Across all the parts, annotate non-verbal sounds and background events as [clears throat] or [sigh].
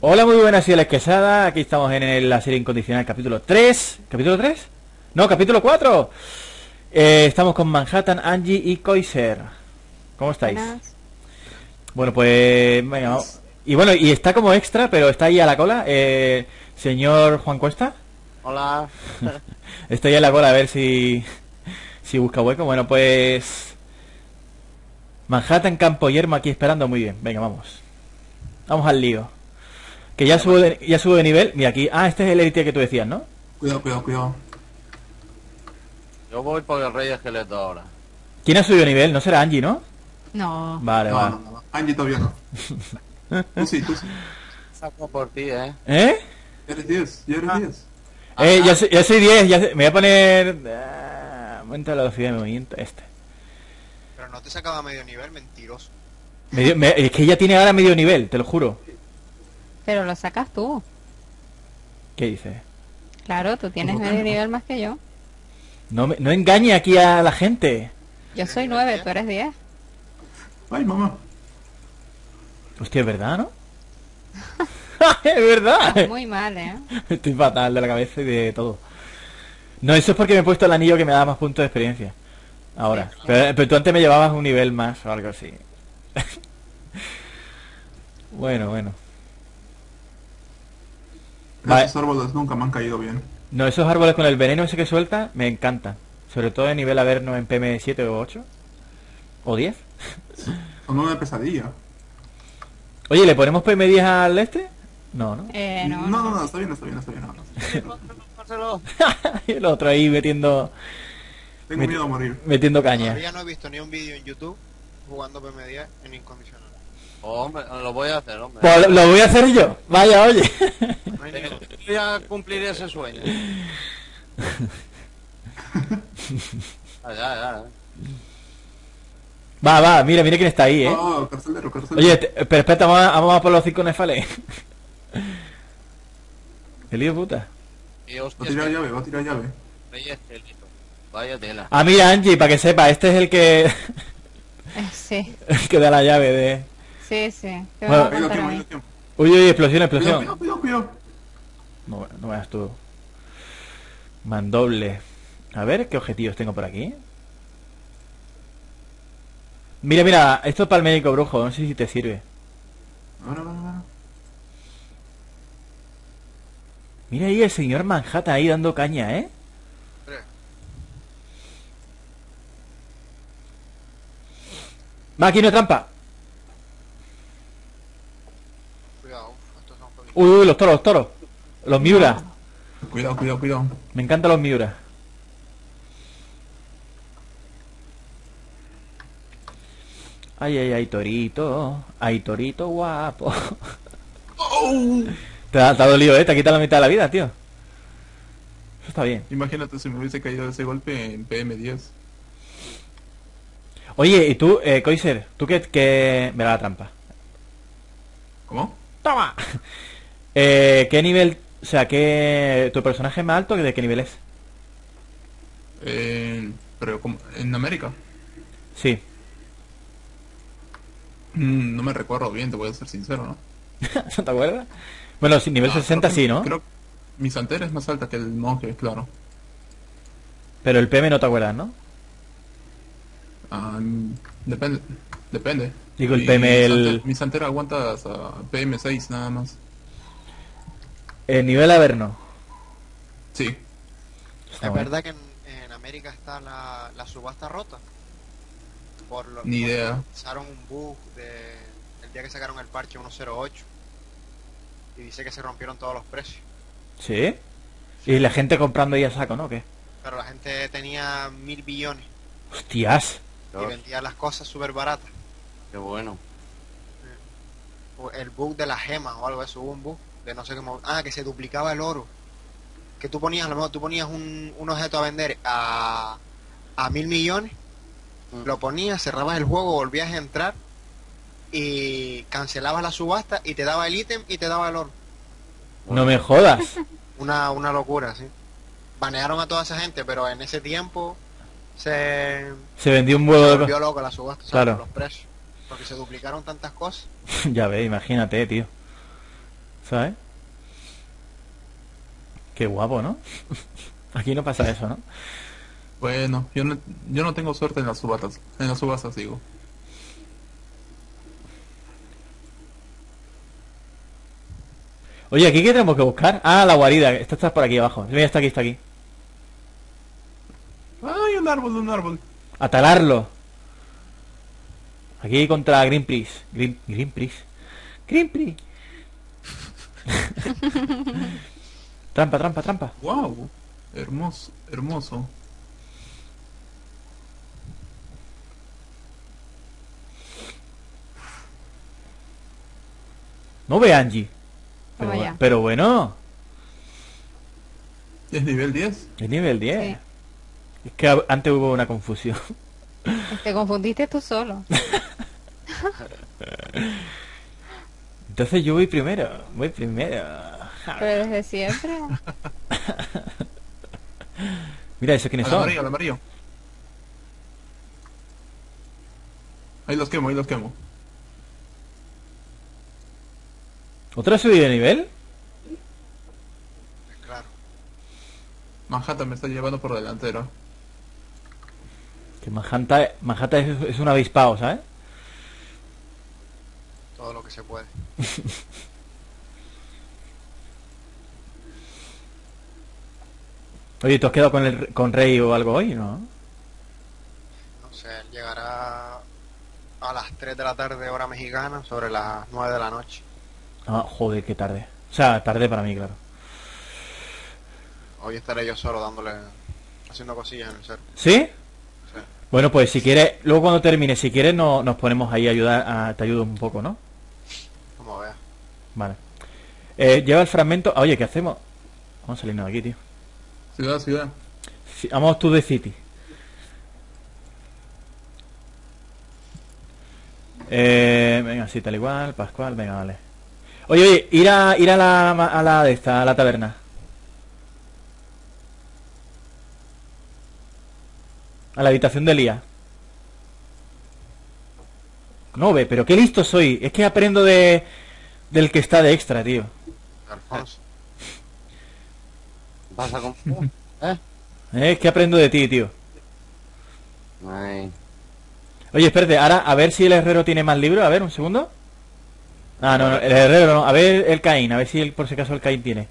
Hola, muy buenas, soy Alex Quesada. Aquí estamos en el- la serie incondicional capítulo 3. ¿Capítulo 3? No, capítulo 4. Eh, estamos con Manhattan, Angie y Koiser. ¿Cómo estáis? Buenas. Bueno, pues. Y bueno, y está como extra, pero está ahí a la cola. Eh, señor Juan Cuesta. Hola. [laughs] Estoy a la cola a ver si, si busca hueco. Bueno, pues... Manhattan, Campo Yermo aquí esperando. Muy bien, venga, vamos. Vamos al lío. Que ya subo de, ya subo de nivel. Mira aquí. Ah, este es el Elite que tú decías, ¿no? Cuidado, cuidado, cuidado. Yo voy por el rey esqueleto ahora. ¿Quién ha subido de nivel? No será Angie, ¿no? No. Vale, No, vale. no, no. Angie todavía no. [laughs] Tú sí, tú sí. Saco por ti, ¿eh? ¿Eh? Ya eres 10, ya eres 10. Eh, ya, soy, ya soy 10. Ya me voy a poner... ah, aumenta la velocidad de movimiento. Este. Pero no te sacaba medio nivel, mentiroso. Medio- me- es que ella tiene ahora medio nivel, te lo juro. Pero lo sacas tú. ¿Qué dices? Claro, tú tienes ¿Cómo que medio no? nivel más que yo. No, me- no engañe aquí a la gente. Yo soy nueve, tú eres diez. Ay, mamá. Hostia, es verdad, ¿no? [laughs] es verdad. Muy mal, ¿eh? [laughs] Estoy fatal de la cabeza y de todo. No, eso es porque me he puesto el anillo que me da más puntos de experiencia. Ahora. Pero, pero tú antes me llevabas un nivel más o algo así. [laughs] bueno, bueno. Vale. Esos árboles nunca me han caído bien. No, esos árboles con el veneno ese que suelta me encantan. Sobre todo de nivel Averno en PM7 o 8. O 10. Son una pesadilla. Oye, ¿le ponemos PM10 al este? No, ¿no? Eh, no. no, no, no, está bien, está bien, está bien. no, [laughs] y el otro ahí metiendo Tengo Me- miedo a morir. metiendo caña. Todavía no he visto ni un vídeo en YouTube jugando PM10 en incondicional. Hombre, lo voy a hacer, hombre. Pues lo- voy a hacer yo. Vaya, oye. Voy a cumplir ese sueño. [laughs] Va, va, mira, mira quién está ahí, ¿eh? Oh, carcelero, carcelero. Oye, te- pero espérate, vamos a, vamos a por los cinco nefales. [laughs] El lío puta. Va a tirar llave, va a tirar llave. Vaya tela. Ah, mira, Angie, para que sepa, este es el que, Eh, sí, [laughs] el que da la llave de... sí, sí. Te Bueno, voy a Ahí lo contar tengo, a ahí mí. lo tengo. Uy, uy, explosión, explosión. cuidado, cuidado, cuidado. No, no veas tú. Mandoble. A ver, ¿qué objetivos tengo por aquí? Mira, mira, esto es para el médico brujo, no sé si te sirve. Ahora, ahora, ahora. Mira ahí el señor Manhattan ahí dando caña, ¿eh? Va, aquí no hay trampa. Cuidado, uf, estos son jueguitos. Uy, uy, los toros, los toros. Los Miura. Cuidado, cuidado, cuidado. Me encantan los Miura. Ay, ay, ay, torito. Ay, torito guapo. Te ha, te ha dolido, ¿eh? Te ha quitado la mitad de la vida, tío. Eso está bien. Imagínate si me hubiese caído ese golpe en PM10. Oye, y tú, eh, Koiser, ¿tú qué, qué... Verá la trampa. ¿Cómo? ¡Toma! Eh, ¿Qué nivel... O sea, ¿qué... ¿Tu personaje más alto? ¿De qué nivel es? Eh, pero como en América. Sí. Mm, no me recuerdo bien, te voy a ser sincero, ¿no? [laughs] ¿No te acuerdas? Bueno, sí, nivel Ah, 60 creo que- sí, ¿no? Creo que mi santera es más alta que el monje, claro. Pero el PM no te acuerdas, ¿no? Mm, depende. Depende. Digo, el Mi PM, el- sante- Mi santera aguanta hasta PM6 nada más. El nivel Averno. Sí. Está ¿Es bueno. verdad que en, en América está la, la subasta rota? Por lo, Ni idea. Usaron un bug de, el día que sacaron el parche 108 y dice que se rompieron todos los precios. ¿Sí? Y la gente comprando ahí a saco, ¿no? ¿O ¿Qué? Pero la gente tenía mil billones Hostias. y Dios, vendía las cosas súper baratas. Qué bueno. O El bug de las gemas o algo de eso, hubo un bug de no sé cómo. Ah, que se duplicaba el oro. Que tú ponías, a lo mejor tú ponías un, un objeto a vender a, a mil millones, Mm. lo ponías, cerrabas el juego, volvías a entrar y cancelabas la subasta y te daba el ítem y te daba el oro. No me jodas. [laughs] Una, una locura, sí. Banearon a toda esa gente, pero en ese tiempo se, Se vendió un se huevo de... volvió loco la subasta. Claro. Los precios. Porque se duplicaron tantas cosas. [laughs] ya ves, imagínate, tío. ¿Sabes? Qué guapo, ¿no? [laughs] Aquí no pasa eso, ¿no? Bueno, yo no, yo no tengo suerte en las subastas. En las subastas, digo. Oye, ¿aquí qué tenemos que buscar? Ah, la guarida. Esta está por aquí abajo. Mira, está aquí, está aquí. ¡Ay, un árbol, un árbol! Atalarlo. Aquí contra Greenpeace. Green, Greenpeace. Greenpeace. [laughs] trampa, trampa, trampa. ¡Wow! Hermoso, hermoso. No ve Angie. Pero, bueno, ¿Es nivel 10? es nivel 10. Sí. Es que antes hubo una confusión. Te confundiste tú solo. [laughs] Entonces yo voy primero. Voy primero. Pero desde siempre. [laughs] Mira, ¿eso quiénes son? amarillo, al amarillo. Ahí los quemo, ahí los quemo. ¿Otra subida de nivel? Claro. Manhattan me está llevando por delantero. Que Manhattan, Manhattan es, es un avispado, ¿sabes? Todo lo que se puede. [laughs] Oye, ¿tú has quedado con, el, con Rey o algo hoy, no? No sé, él llegará a las 3 de la tarde hora mexicana sobre las 9 de la noche. Ah, joder, qué tarde. O sea, tarde para mí, claro. Hoy estaré yo solo dándole, haciendo cosillas en el ser. ¿Sí? Sí. Bueno, pues si quieres, luego cuando termine, si quieres, no, nos ponemos ahí a ayudar, a, te ayudo un poco, ¿no? Vale. Eh, lleva el fragmento. ah, Oye, ¿qué hacemos? Vamos a salirnos de aquí, tío. Ciudad, ciudad. Vamos to the city. Eh, venga, sí, tal igual, Pascual, venga, vale. Oye, oye, ir a, ir a la, a la de esta, a la taberna. A la habitación de Lía. No ve, pero qué listo soy. Es que aprendo de del que está de extra, tío. Alfonso. [laughs] ¿Vas a comprar? [laughs] ¿Eh? Eh, Es que aprendo de ti, tío. Ay. Oye, espérate, ahora a ver si el herrero tiene más libros. A ver, un segundo. Ah, no, no, el herrero no. A ver el Caín, a ver si el, por si acaso el Caín tiene.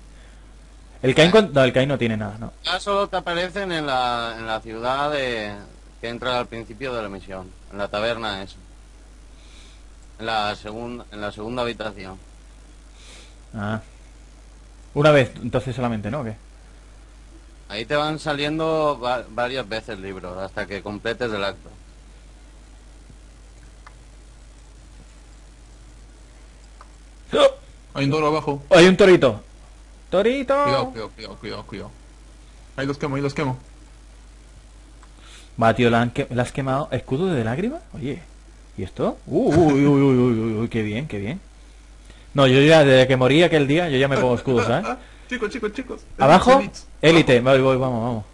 El Caín, con- no, el Caín no tiene nada, no. Ya solo te aparecen en la, en la ciudad de, que entra al principio de la misión. En la taberna eso. En la, segunda en la segunda habitación. Ah. Una vez, entonces solamente, ¿no? ¿O qué? Ahí te van saliendo va- varias veces libros hasta que completes el acto. ¡Oh! Hay un toro abajo. Hay un torito. Torito. Cuidado, cuidado, cuidado, cuidado, cuidado. Ahí los quemo, ahí los quemo. Va, tío, ¿la, han que- la has quemado. ¿Escudo de lágrima? Oye, ¿y esto? Uh, uy, uy, uy, uy, uy, uy, qué bien, qué bien. No, yo ya, desde que morí aquel día, yo ya me pongo escudos, ¿sabes? [laughs] Ah, chicos, chicos, chicos. Abajo, élite. Voy, voy, vamos, vamos.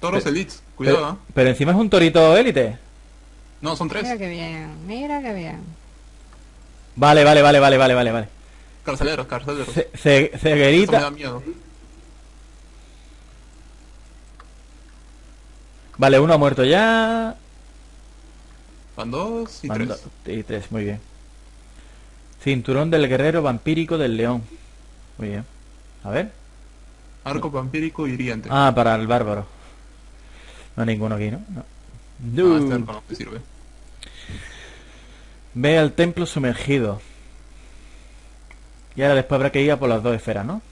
Toros elites. Cuidado, Pero, ¿ah? pero encima es un torito élite. No, son Mira tres. qué bien, mira qué bien. Vale, vale, vale, vale, vale, vale, vale. Carceleros, carceleros. Ce- ce- Eso me ceguerita. da miedo. Vale, uno ha muerto ya. Van dos y Van tres. do- Y tres, muy bien. Cinturón del guerrero vampírico del león. Muy bien. A ver. Arco vampírico hiriente. Ah, para el bárbaro. No hay ninguno aquí, ¿no? No. Ah, este No. arco no me sirve. Ve al templo sumergido. Y ahora después habrá que ir a por las dos esferas, ¿no?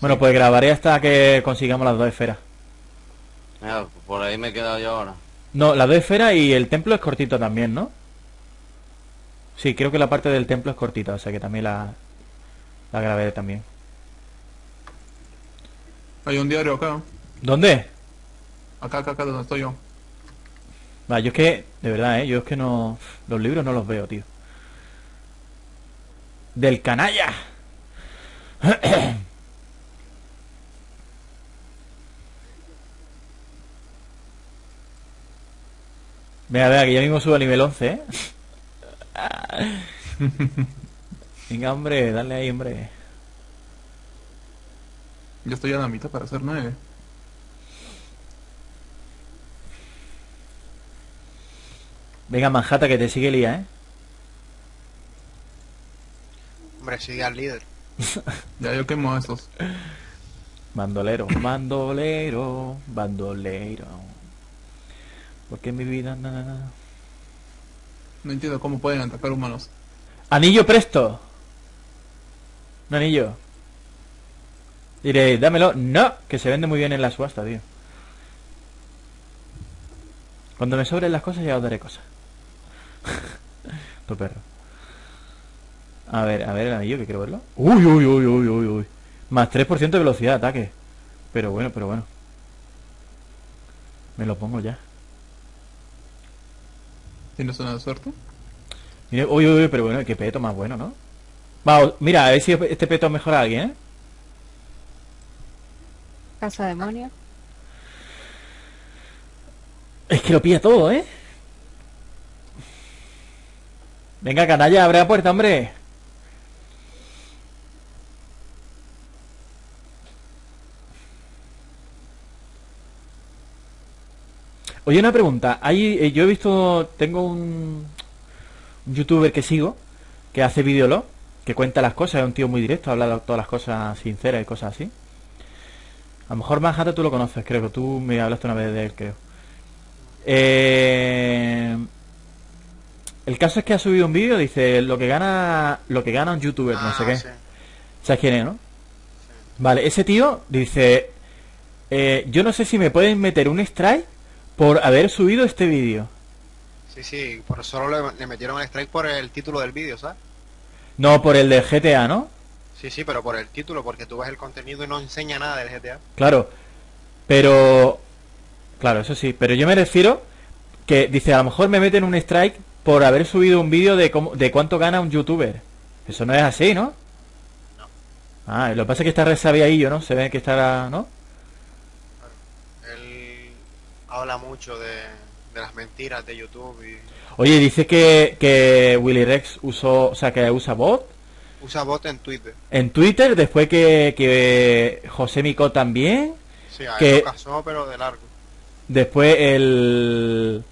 Bueno, pues grabaré hasta que consigamos las dos esferas. Mira, por ahí me he quedado yo ahora. No, las dos esferas y el templo es cortito también, ¿no? Sí, creo que la parte del templo es cortita, o sea que también la, la grabé también. Hay un diario acá. ¿Dónde? Acá, acá, acá donde estoy yo. Va, yo es que, de verdad, ¿eh? Yo es que no... Los libros no los veo, tío. Del canalla. [clears throat] Vea, vea, que ya mismo subo a nivel 11, ¿eh? [laughs] Venga, hombre, dale ahí, hombre. Yo estoy a la mitad para hacer nueve. Venga, Manhattan, que te sigue Lía, ¿eh? Hombre, sigue al líder. [laughs] Ya yo quemo a esos. Bandolero, bandolero, bandolero. Porque en mi vida nada. No entiendo cómo pueden atacar humanos. Anillo presto. Un anillo. Diré, dámelo. No, que se vende muy bien en la subasta, tío. Cuando me sobren las cosas ya os daré cosas. [laughs] tu perro. A ver, a ver el anillo que quiero verlo. Uy, uy, uy, uy, uy, uy. Más 3% de velocidad de ataque. Pero bueno, pero bueno. Me lo pongo ya. ¿Tienes una suerte? Mira, uy, uy, uy, pero bueno, qué peto más bueno, ¿no? Vamos, mira, a ver si este peto mejora a alguien, ¿eh? Casa demonio. Es que lo pilla todo, ¿eh? Venga, canalla, abre la puerta, hombre. Oye, una pregunta. Hay, eh, yo he visto, tengo un, un youtuber que sigo, que hace videolog, que cuenta las cosas, es un tío muy directo, habla de todas las cosas sinceras y cosas así. A lo mejor Manhattan tú lo conoces, creo que tú me hablaste una vez de él, creo. Eh, el caso es que ha subido un vídeo, dice lo que gana lo que gana un youtuber, no sé Ah, qué. sí. ¿Sabes quién es, no? Vale, ese tío dice, eh, yo no sé si me pueden meter un strike por haber subido este vídeo. Sí, sí, por solo le, le metieron el strike por el título del vídeo, ¿sabes? No, por el del GTA, ¿no? Sí, sí, pero por el título, porque tú ves el contenido y no enseña nada del GTA. Claro. Pero... Claro, eso sí. Pero yo me refiero que dice, a lo mejor me meten un strike por haber subido un vídeo de, cómo, de cuánto gana un youtuber. Eso no es así, ¿no? No. Ah, lo que pasa es que está resabiadillo, ¿no? Se ve que está, ¿no? Él habla mucho de, de las mentiras de YouTube y Oye, dice que, que Willy Rex usó, o sea, que usa bot usa bot en Twitter. en Twitter, después que, que José Mico también, Sí, a él Que- lo casó, pero de largo. después el...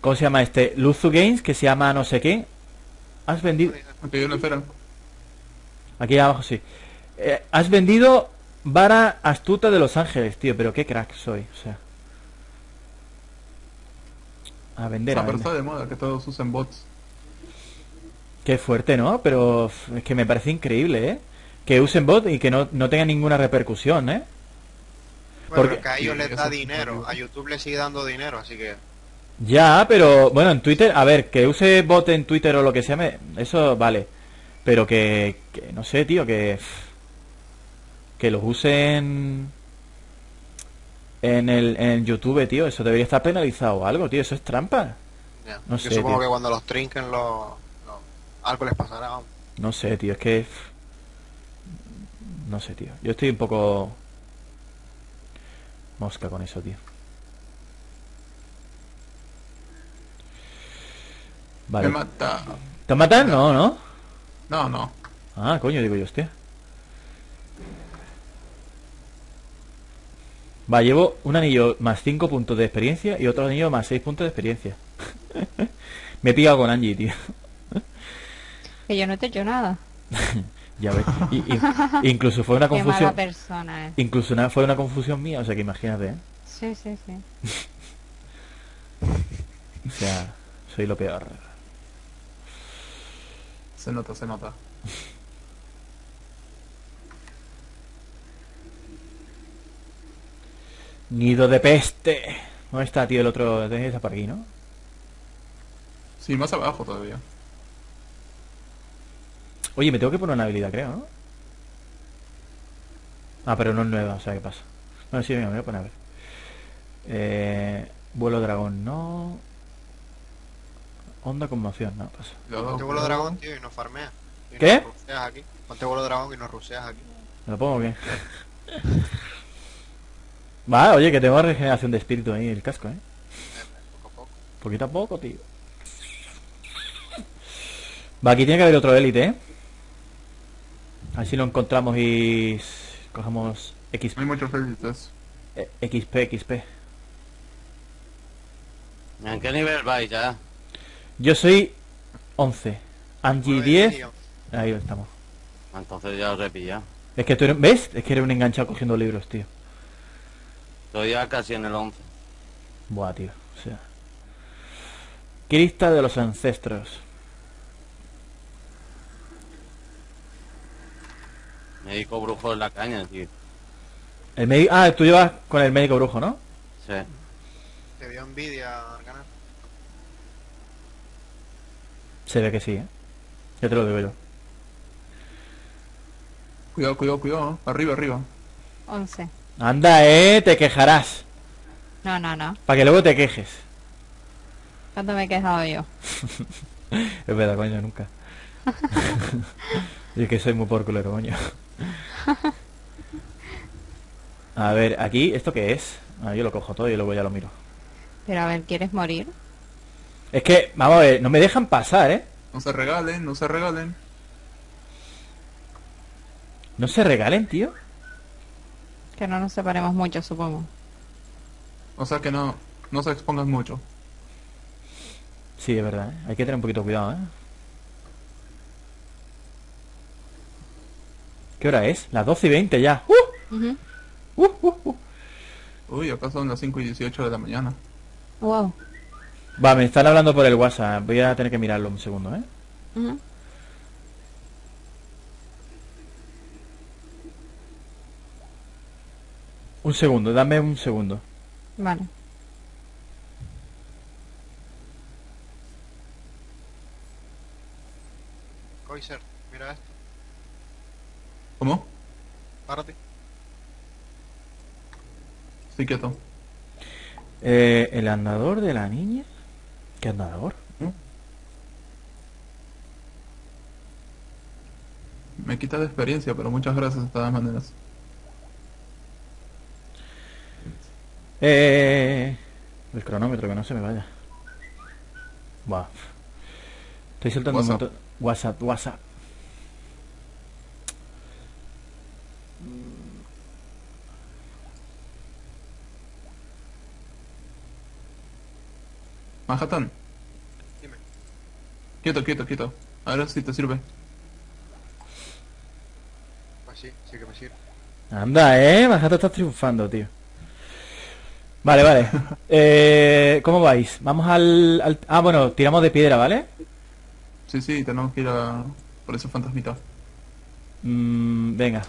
¿Cómo se llama este? Luzu Games, que se llama no sé qué. Has vendido... Aquí abajo sí. Eh, has vendido vara astuta de Los Ángeles, tío, pero qué crack soy, o sea. A vender, a pero vender. está de moda que todos usen bots. Qué fuerte, ¿no? Pero es que me parece increíble, ¿eh? Que usen bot y que no, no tenga ninguna repercusión, ¿eh? Bueno, Porque- que a ellos Sí, les da dinero, a YouTube le sigue dando dinero, así que Ya, pero bueno, en Twitter, a ver, que use bot en Twitter o lo que sea, me- eso vale. Pero que, que no sé, tío, que que los usen en el en YouTube, tío, eso debería estar penalizado o algo, tío, eso es trampa. ya. No yo sé, supongo tío. que cuando los trinquen lo, lo- algo les pasará. No sé, tío, es que no sé, tío. Yo estoy un poco mosca con eso, tío. Vale. Me mata. ¿Te matan? No, no. No, no. Ah, coño, digo yo, hostia. Va, llevo un anillo más 5 puntos de experiencia y otro anillo más 6 puntos de experiencia. [laughs] Me he pillado con Angie, tío. [laughs] Que yo no te he hecho nada. [laughs] Ya ves. Y- y- incluso fue una Qué mala confusión. persona es. Incluso una- fue una confusión mía, o sea que imagínate, ¿eh? Sí, sí, sí. O sea, soy lo peor. Se nota, se nota. Nido de peste. ¿Dónde está, tío, el otro? Debe estar por aquí, ¿no? Sí, más abajo todavía. Oye, me tengo que poner una habilidad, creo, ¿no? Ah, pero no es nueva, o sea, ¿qué pasa? No, sí, venga, me voy a poner a ver. Eh, vuelo dragón, no. Onda conmoción, no pasa. Ponte vuelo dragón, tío, y nos farmeas. Y ¿Qué? nos ruseas aquí. Ponte vuelo dragón y nos ruseas aquí. ¿Me lo pongo o qué? [laughs] Va, oye, que tengo regeneración de espíritu ahí el casco, ¿eh? Poco a poco. Poquito a poco, tío. Va, aquí tiene que haber otro élite, ¿eh? Así lo encontramos y cogemos X, No hay muchos créditos. eh, XP, XP. ¿En qué nivel vais ya? Yo soy 11. Angie Nueve 10. tío. Ahí estamos. Entonces ya os he pillado. Es que tú eres, ¿ves? Es que eres un enganchado cogiendo libros, tío. Estoy ya casi en el 11. Buah, tío. O sea. Crista de los ancestros. Médico brujo en la caña, tío. El médico... Ah, tú llevas con el médico brujo, ¿no? Sí. Te dio envidia al. Se ve que sí, ¿eh? Ya te lo digo yo. Cuidado, cuidado, cuidado. Arriba, arriba. 11. Anda, eh, te quejarás. No, no, no. Para que luego te quejes. ¿Cuánto me he quejado yo? [laughs] Es verdad, coño, nunca. [laughs] y es que soy muy porculero, coño. A ver, aquí, ¿esto qué es? Ah, yo lo cojo todo y luego ya lo miro. Pero a ver, ¿quieres morir? Es que, vamos a ver, no me dejan pasar, ¿eh? No se regalen, no se regalen. No se regalen, tío. Que no nos separemos mucho, supongo. O sea que no, no se expongan mucho. Sí, es verdad, ¿eh? Hay que tener un poquito de cuidado, ¿eh? ¿Qué hora es? Las 12 y 20 ya. ¡Uh! ¡Uh, uh, uh! Uy, acá son las 5 y 18 de la mañana. Wow. Va, me están hablando por el WhatsApp. Voy a tener que mirarlo un segundo, ¿eh? Un segundo, dame un segundo. Vale. Koiser, mira esto. ¿Cómo? Párate. Estoy quieto. Eh, el andador de la niña. ¿Qué andador? Me quita de experiencia, pero muchas gracias de todas maneras. Eh, el cronómetro, que no se me vaya. Buah. Estoy soltando un WhatsApp. montón. WhatsApp, WhatsApp. Manhattan, Dime. quieto, quieto, quieto. A ver si te sirve. Pues sí, sí que me sirve. Anda, eh. Manhattan estás triunfando, tío. Vale, vale. Eh, ¿Cómo vais? Vamos al, al- Ah, bueno, tiramos de piedra, ¿vale? Sí, sí, tenemos que ir a por ese fantasmita. Mm, venga.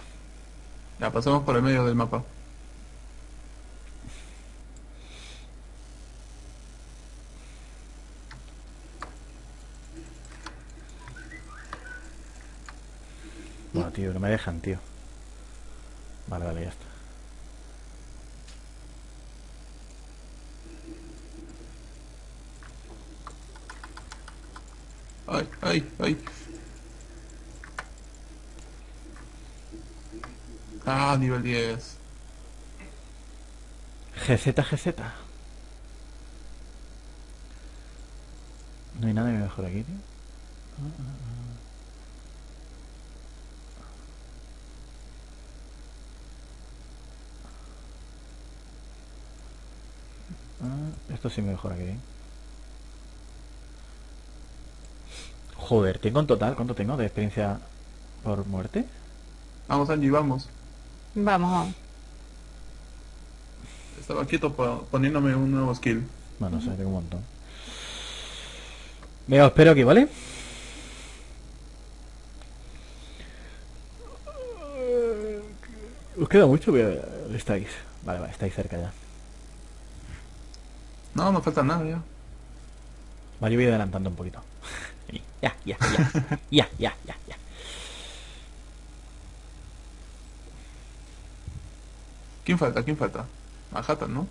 Ya, pasemos por el medio del mapa. Bueno, tío, no me dejan, tío. Vale, vale, ya está. Ay, ay, ay. Ah, nivel 10. GZ, GZ. No hay nada mejor aquí, tío. Ah, esto sí me mejora aquí. Joder, tengo en total, ¿cuánto tengo de experiencia por muerte? Vamos, Angie, vamos. Vamos, vamos. Estaba quieto po- poniéndome un nuevo skill. Bueno, no sé, tengo un montón. Venga, os espero aquí, ¿vale? Os queda mucho, estáis. Vale, vale, estáis cerca ya. No, no falta nada ya. Vale, yo voy adelantando un poquito. Ya, ya, ya. Ya, ya, ya, ya. ¿Quién falta? ¿Quién falta? Manhattan, ¿no?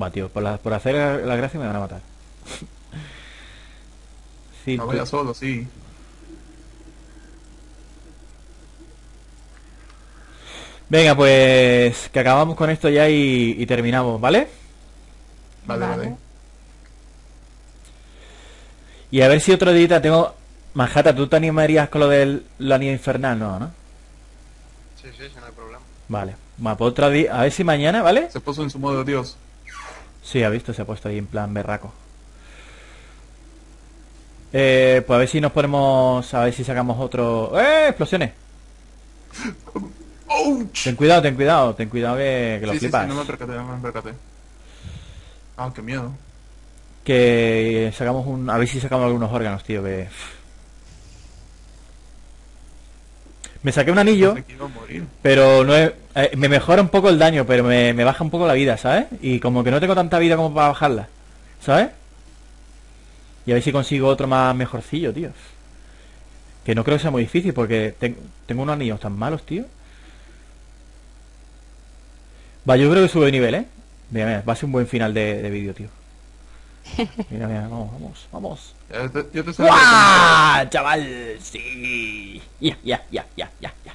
Va, tío, por, la- por hacer la gracia me van a matar. Sí, No tú- vaya solo, sí. Venga, pues que acabamos con esto ya y, y terminamos, ¿vale? Vale, Vale. vale. Y a ver si otro día tengo... Manjata, ¿tú te animarías con lo del la nieve infernal? No, ¿no? Sí, sí, sí, no hay problema. Vale. Va, pues otro día... A ver si mañana, ¿vale? Se puso en su modo Dios. Sí, ha visto, se ha puesto ahí en plan berraco. Eh, pues a ver si nos ponemos... A ver si sacamos otro... ¡Eh! ¡Explosiones! ¡Ouch! Ten cuidado, ten cuidado, ten cuidado que, que lo Sí, sí, sí, flipas. no me percaté, no me percaté. Ah, qué miedo. Que sacamos un... A ver si sacamos algunos órganos, tío, que... Me saqué un anillo, pero no es... eh, me mejora un poco el daño, pero me, me baja un poco la vida, ¿sabes? Y como que no tengo tanta vida como para bajarla, ¿sabes? Y a ver si consigo otro más mejorcillo, tío. Que no creo que sea muy difícil porque ten- tengo unos anillos tan malos, tío. Va, yo creo que sube de nivel, ¿eh? Mira, mira, va a ser un buen final de, de vídeo, tío. Mira, mira, vamos, vamos, vamos. Te- yo te ¡Guau! ¡Chaval! ¡Sí! Ya, ya, ya, ya, ya, ya.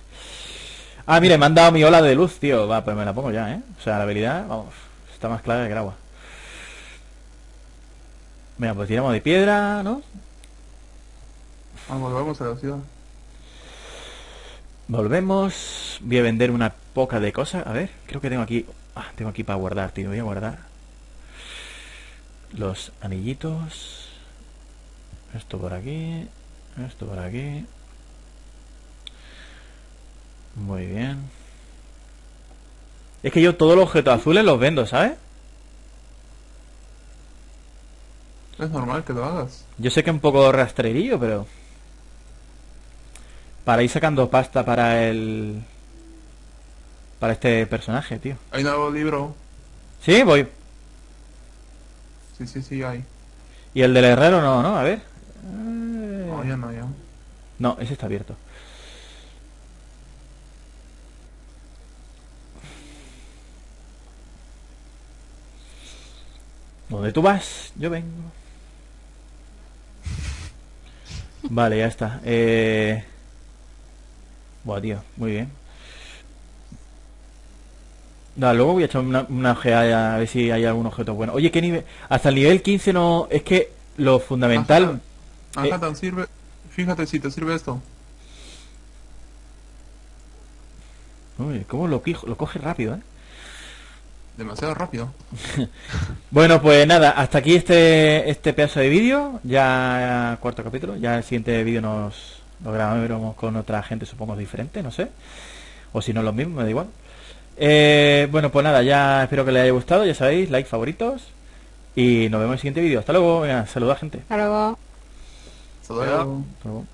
Ah, mire, me han dado mi ola de luz, tío. Va, pues me la pongo ya, ¿eh? O sea, la habilidad, vamos, está más clara que el agua. Mira, pues tiramos de piedra, ¿no? Vamos, volvemos a la ciudad. Volvemos. Voy a vender una poca de cosas. A ver, creo que tengo aquí... Ah, tengo aquí para guardar, tío. Voy a guardar. Los anillitos. Esto por aquí. Esto por aquí. Muy bien. Es que yo todos los objetos azules los vendo, ¿sabes? Es normal que lo hagas. Yo sé que es un poco rastrerillo, pero... Para ir sacando pasta para el... Para este personaje, tío. Hay un nuevo libro. Sí, voy. Sí, sí, sí, hay. Y el del herrero no, ¿no? A ver. No, ya no, ya. No, ese está abierto. ¿Dónde tú vas? Yo vengo. Vale, ya está. Eh... Buah, tío, muy bien. No, luego voy a echar una, una ojeada a ver si hay algún objeto bueno. Oye, ¿qué nivel? Hasta el nivel 15 no... Es que lo fundamental... Ajá, Eh. tan sirve. Fíjate si te sirve esto. Uy, cómo lo, quijo- lo coge rápido, ¿eh? Demasiado rápido. [laughs] Bueno, pues nada, hasta aquí este este pedazo de vídeo, ya cuarto capítulo, ya el siguiente vídeo nos lo grabaremos con otra gente, supongo diferente, no sé, o si no los mismos, me da igual. Eh, bueno, pues nada, ya espero que les haya gustado, ya sabéis, like, favoritos, y nos vemos en el siguiente vídeo. Hasta luego, venga, saluda gente. Hasta luego. Hasta luego. Hasta luego.